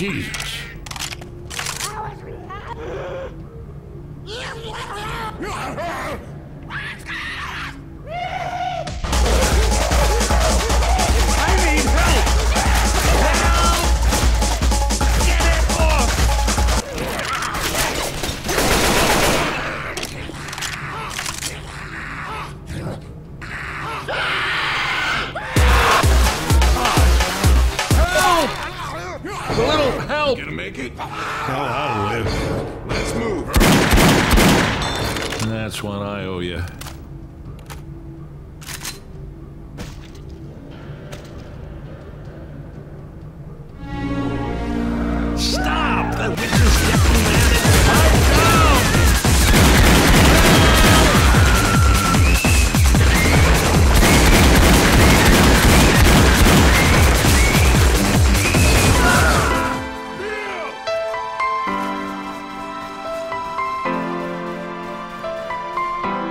Jesus. help! You gonna make it? Oh, I'll live. Let's move. That's one I owe you. Stop!